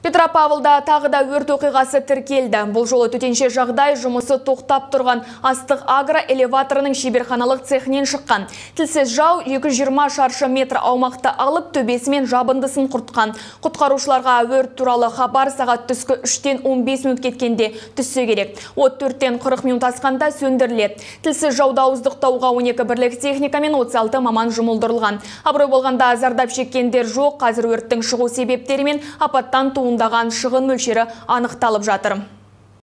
Петропавлда тағы да өрт оқиғасы тіркелді. Бұл жолы төтенше жағдай жұмысы тоқтап тұрған астық агро элеваторының шеберханалық цехінен шыққан. Тілсіз жау 220 шаршы метр аумақты алып төбесімен жабындысын құртқан. Құтқарушыларға өрт туралы хабар сағат түскі 3-тен 15 минут кеткенде түссе керек. От 4-тен 40 минут асқанда сөндіріледі. Тілсіз жауда ауыздықтауға 12 бірлік техника мен 36 маман жұмылдырылған. Абырой болғанда зардап шеккендер жоқ. Қазір өрттің шығу себептері мен апаттан туындаған шығын мөлшері анықталып жатыр.